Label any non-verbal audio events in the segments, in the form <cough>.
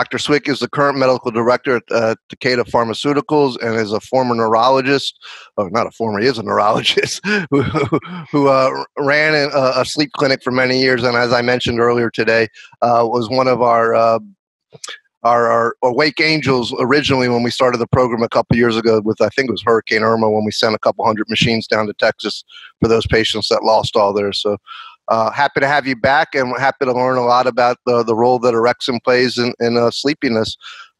Dr. Swick is the current medical director at uh, Takeda Pharmaceuticals and is a former neurologist, oh, not a former, he is a neurologist, <laughs> who, who uh, ran a, a, sleep clinic for many years. And as I mentioned earlier today, uh, was one of our uh, our, our Awake Angels originally when we started the program a couple years ago with I think it was Hurricane Irma when we sent a couple hundred machines down to Texas for those patients that lost all theirs. So uh, happy to have you back and happy to learn a lot about the, the role that orexin plays in, in uh, sleepiness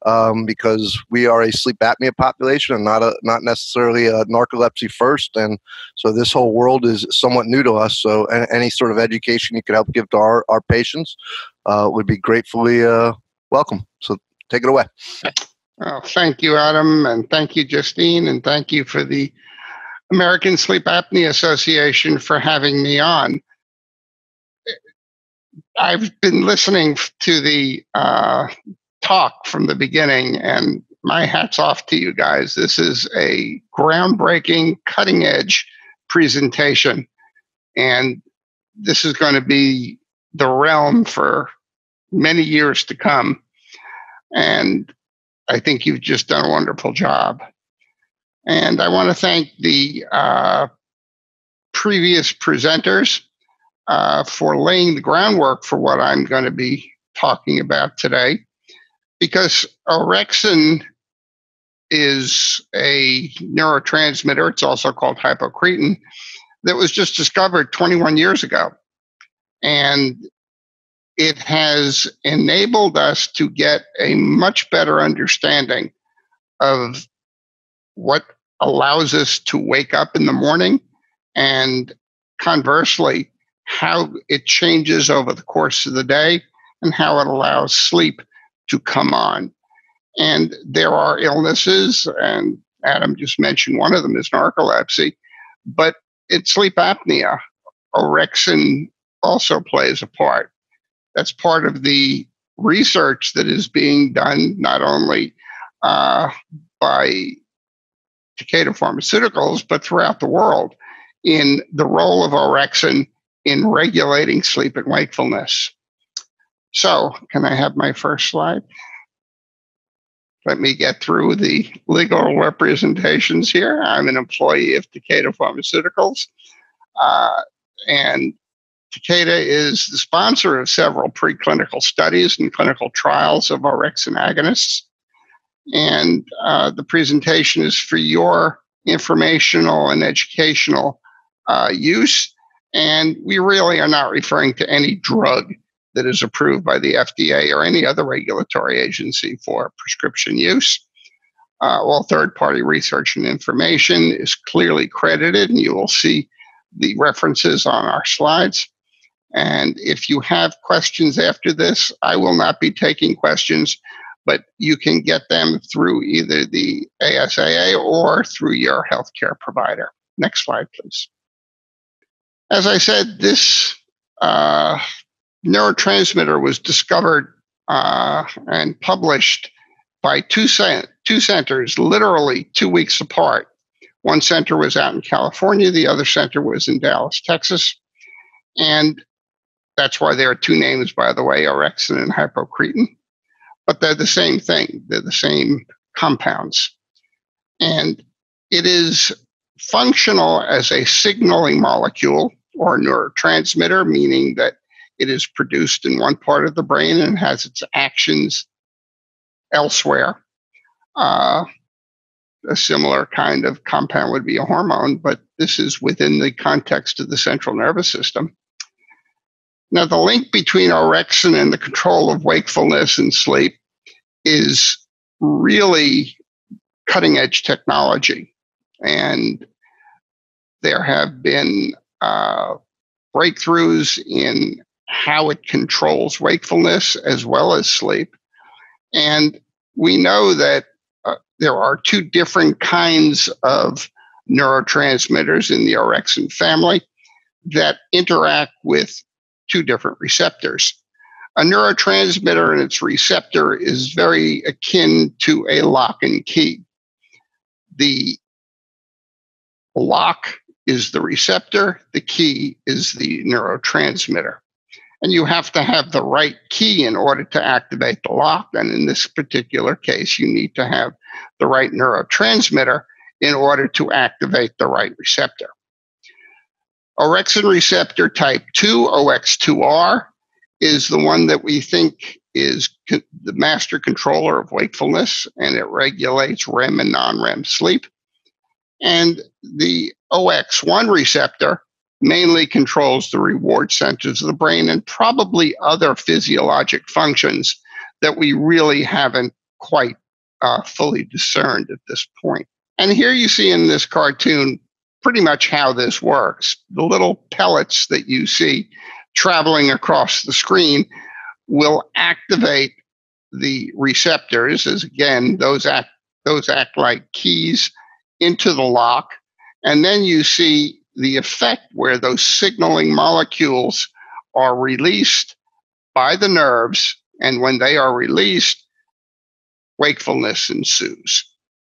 um, because we are a sleep apnea population and not a not necessarily a narcolepsy first and so this whole world is somewhat new to us so any sort of education you could help give to our, our patients uh, would be gratefully uh, welcome. So take it away. Well, thank you, Adam, and thank you, Justine, and thank you for the American Sleep Apnea Association for having me on. I've been listening to the uh, talk from the beginning, and my hat's off to you guys. This is a groundbreaking, cutting edge presentation, and this is going to be the realm for many years to come. And I think you've just done a wonderful job. And I want to thank the uh, previous presenters uh, for laying the groundwork for what I'm going to be talking about today. Because orexin is a neurotransmitter, it's also called hypocretin, that was just discovered 21 years ago. And it has enabled us to get a much better understanding of what allows us to wake up in the morning and conversely how it changes over the course of the day and how it allows sleep to come on. And there are illnesses and adam just mentioned one of them is narcolepsy but it's sleep apnea. Orexin also plays a part. That's part of the research that is being done not only uh, by Takeda Pharmaceuticals, but throughout the world in the role of orexin in regulating sleep and wakefulness. So, can I have my first slide? Let me get through the legal representations here. I'm an employee of Takeda Pharmaceuticals. Uh, and Takeda is the sponsor of several preclinical studies and clinical trials of orexin agonists. And uh, the presentation is for your informational and educational uh, use. And we really are not referring to any drug that is approved by the FDA or any other regulatory agency for prescription use. Uh, all third party research and information is clearly credited, and you will see the references on our slides. And if you have questions after this, I will not be taking questions, but you can get them through either the ASAA or through your healthcare provider. Next slide, please. As I said, this uh, neurotransmitter was discovered uh, and published by two, two centers, literally two weeks apart. One center was out in California, the other center was in Dallas, Texas. And that's why there are two names, by the way, orexin and hypocretin. But they're the same thing, they're the same compounds. And it is functional as a signaling molecule or neurotransmitter, meaning that it is produced in one part of the brain and has its actions elsewhere. Uh, a similar kind of compound would be a hormone, but this is within the context of the central nervous system. Now, the link between orexin and the control of wakefulness and sleep is really cutting edge technology. And there have been uh, breakthroughs in how it controls wakefulness as well as sleep. And we know that uh, there are two different kinds of neurotransmitters in the orexin family that interact with two different receptors. A neurotransmitter and its receptor is very akin to a lock and key. The lock is the receptor, the key is the neurotransmitter. And you have to have the right key in order to activate the lock. And in this particular case, you need to have the right neurotransmitter in order to activate the right receptor. Orexin receptor type 2, OX2R, is the one that we think is the master controller of wakefulness and it regulates REM and non REM sleep. And the OX1 receptor mainly controls the reward centers of the brain and probably other physiologic functions that we really haven't quite uh, fully discerned at this point. And here you see in this cartoon pretty much how this works. The little pellets that you see traveling across the screen will activate the receptors as again those act those act like keys into the lock and then you see the effect where those signaling molecules are released by the nerves and when they are released wakefulness ensues.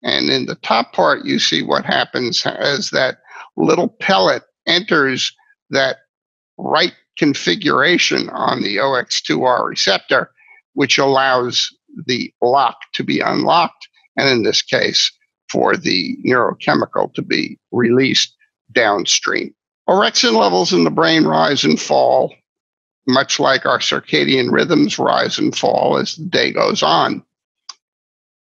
And in the top part you see what happens as that little pellet enters that right configuration on the OX2R receptor, which allows the lock to be unlocked, and in this case, for the neurochemical to be released downstream. Orexin levels in the brain rise and fall, much like our circadian rhythms rise and fall as the day goes on.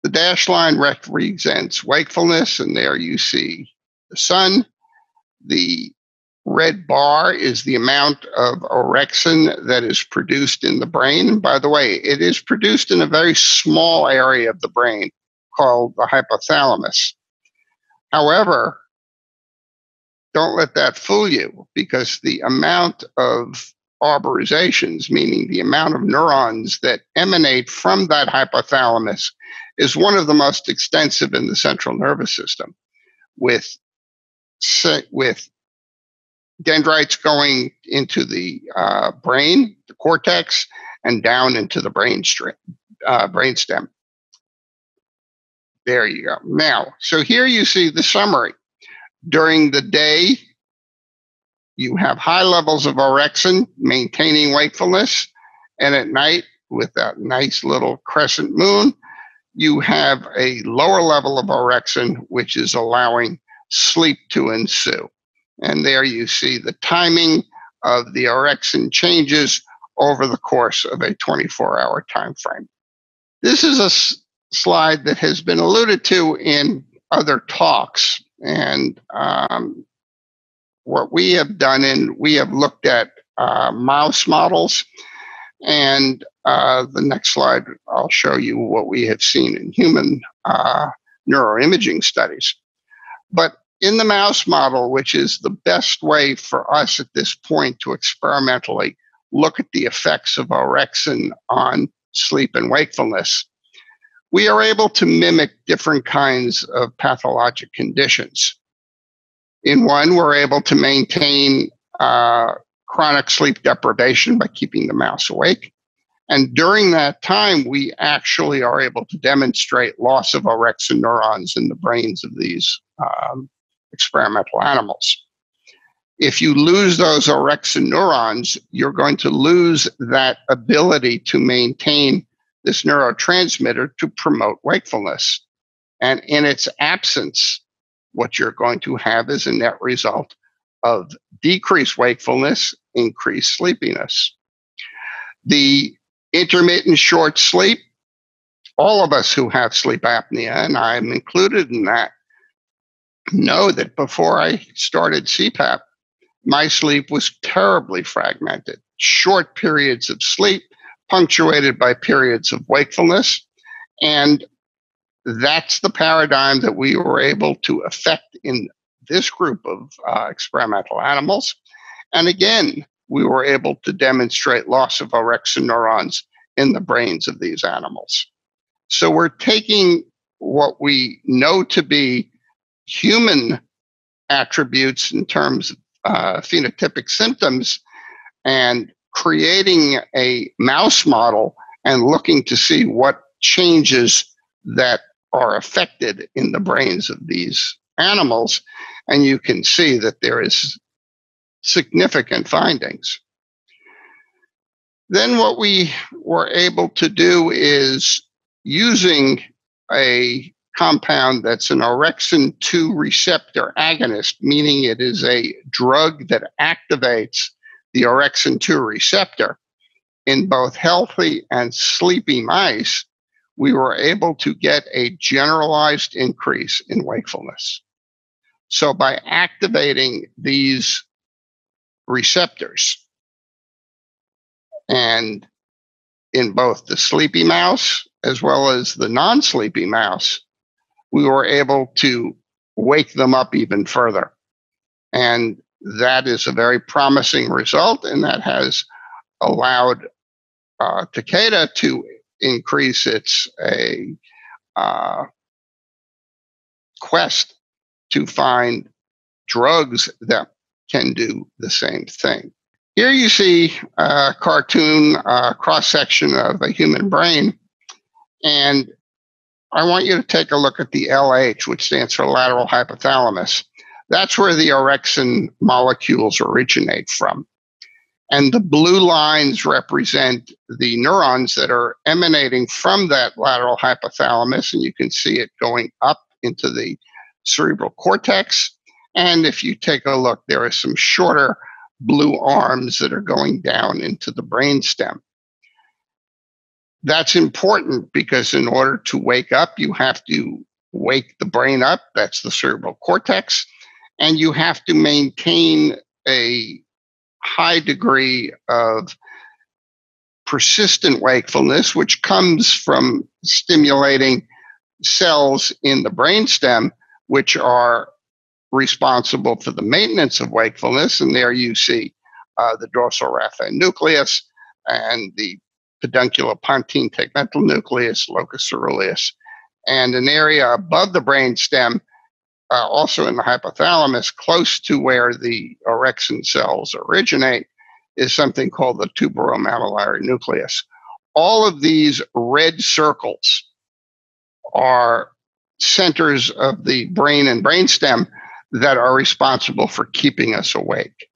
The dashed line represents wakefulness, and there you see the sun. The red bar is the amount of orexin that is produced in the brain. By the way, it is produced in a very small area of the brain called the hypothalamus. However, don't let that fool you because the amount of arborizations, meaning the amount of neurons that emanate from that hypothalamus, is one of the most extensive in the central nervous system, with with dendrites going into the uh, brain, the cortex, and down into the brain stream, uh, brainstem. There you go. Now, so here you see the summary. During the day, you have high levels of orexin, maintaining wakefulness, and at night, with that nice little crescent moon, you have a lower level of orexin, which is allowing sleep to ensue. And there you see the timing of the orexin changes over the course of a 24 hour time frame. This is a slide that has been alluded to in other talks. And um, what we have done, and we have looked at uh, mouse models. And uh, the next slide, I'll show you what we have seen in human uh, neuroimaging studies. But in the mouse model, which is the best way for us at this point to experimentally look at the effects of orexin on sleep and wakefulness, we are able to mimic different kinds of pathologic conditions. In one, we're able to maintain uh, chronic sleep deprivation by keeping the mouse awake. And during that time, we actually are able to demonstrate loss of orexin neurons in the brains of these um, experimental animals. If you lose those orexin neurons, you're going to lose that ability to maintain this neurotransmitter to promote wakefulness. And in its absence, what you're going to have is a net result of decreased wakefulness, increased sleepiness. The intermittent short sleep, all of us who have sleep apnea, and I'm included in that, know that before I started CPAP, my sleep was terribly fragmented. Short periods of sleep, punctuated by periods of wakefulness. And that's the paradigm that we were able to affect in this group of uh, experimental animals. And again, we were able to demonstrate loss of orexin neurons in the brains of these animals. So we're taking what we know to be human attributes in terms of uh, phenotypic symptoms and creating a mouse model and looking to see what changes that are affected in the brains of these animals. And you can see that there is significant findings. Then what we were able to do is using a compound that's an orexin 2 receptor agonist, meaning it is a drug that activates the orexin 2 receptor in both healthy and sleepy mice, we were able to get a generalized increase in wakefulness. So, by activating these receptors, and in both the sleepy mouse as well as the non sleepy mouse, we were able to wake them up even further. And that is a very promising result, and that has allowed uh, Takeda to increase its a uh, quest to find drugs that can do the same thing. Here you see a cartoon cross section of a human brain, and I want you to take a look at the LH, which stands for lateral hypothalamus. That's where the orexin molecules originate from. And the blue lines represent the neurons that are emanating from that lateral hypothalamus. And you can see it going up into the cerebral cortex. And if you take a look, there are some shorter blue arms that are going down into the brainstem. That's important because in order to wake up, you have to wake the brain up. That's the cerebral cortex. And you have to maintain a high degree of persistent wakefulness, which comes from stimulating cells in the brainstem, which are responsible for the maintenance of wakefulness. And there you see uh, the dorsal raphe nucleus and the pedunculopontine tegmental nucleus, locus coeruleus, and an area above the brainstem uh, also in the hypothalamus, close to where the orexin cells originate, is something called the tuberomammillary nucleus. All of these red circles are centers of the brain and brainstem that are responsible for keeping us awake.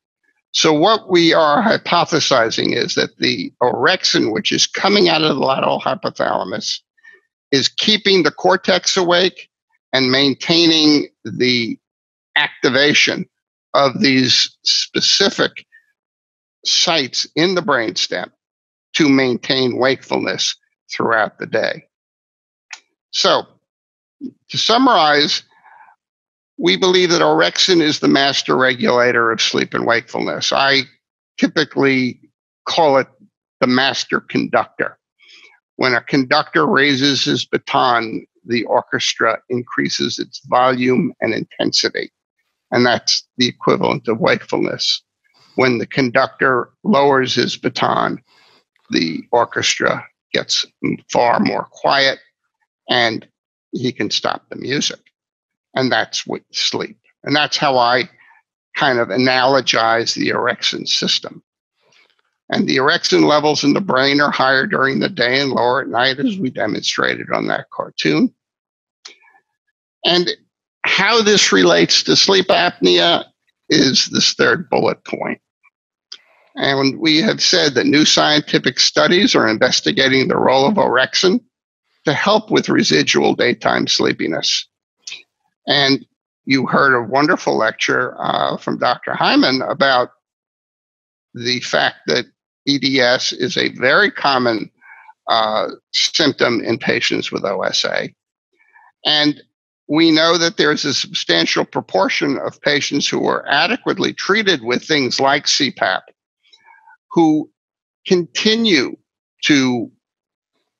So, what we are hypothesizing is that the orexin, which is coming out of the lateral hypothalamus, is keeping the cortex awake and maintaining the activation of these specific sites in the brainstem to maintain wakefulness throughout the day. So, to summarize, we believe that orexin is the master regulator of sleep and wakefulness. I typically call it the master conductor. When a conductor raises his baton, the orchestra increases its volume and intensity. And that's the equivalent of wakefulness. When the conductor lowers his baton, the orchestra gets far more quiet and he can stop the music. And that's with sleep. And that's how I kind of analogize the orexin system. And the orexin levels in the brain are higher during the day and lower at night, as we demonstrated on that cartoon. And how this relates to sleep apnea is this third bullet point. And we have said that new scientific studies are investigating the role of orexin to help with residual daytime sleepiness. And you heard a wonderful lecture uh, from Dr. Hyman about the fact that EDS is a very common uh, symptom in patients with OSA. And we know that there's a substantial proportion of patients who are adequately treated with things like CPAP who continue to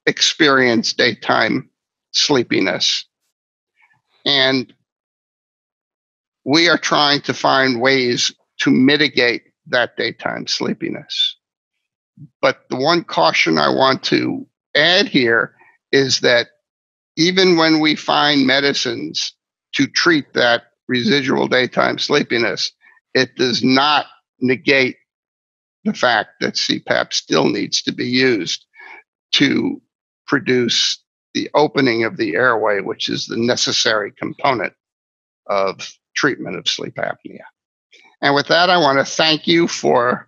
experience daytime sleepiness. And we are trying to find ways to mitigate that daytime sleepiness. But the one caution I want to add here is that even when we find medicines to treat that residual daytime sleepiness, it does not negate the fact that CPAP still needs to be used to produce the opening of the airway, which is the necessary component of treatment of sleep apnea. And with that, I want to thank you for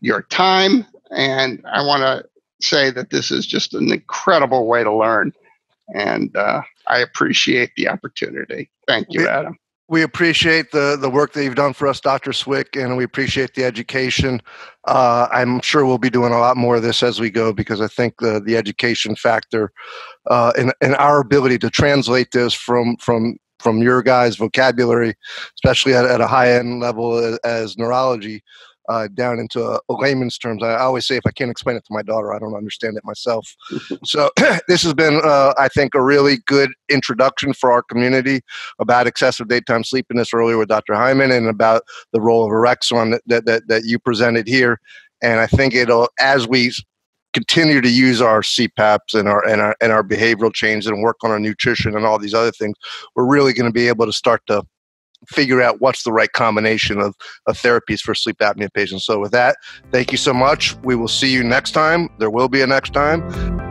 your time And I want to say that this is just an incredible way to learn. And uh, I appreciate the opportunity. Thank you, Adam we appreciate the the work that you've done for us, Dr. Swick, and we appreciate the education. Uh, I'm sure we'll be doing a lot more of this as we go because I think the the education factor uh, and and our ability to translate this from from from your guys' vocabulary, especially at, at a high end level as, as neurology, uh, down into a, a, layman's terms. I always say if I can't explain it to my daughter, I don't understand it myself. <laughs> so <clears throat> this has been, uh, I think, a really good introduction for our community about excessive daytime sleepiness earlier with Dr. Hyman and about the role of Orexin that, that, that, that you presented here. And I think it'll, as we continue to use our CPAPs and our and our and our behavioral change and work on our nutrition and all these other things, we're really going to be able to start to figure out what's the right combination of, of therapies for sleep apnea patients. So, with that, thank you so much. We will see you next time. There will be a next time.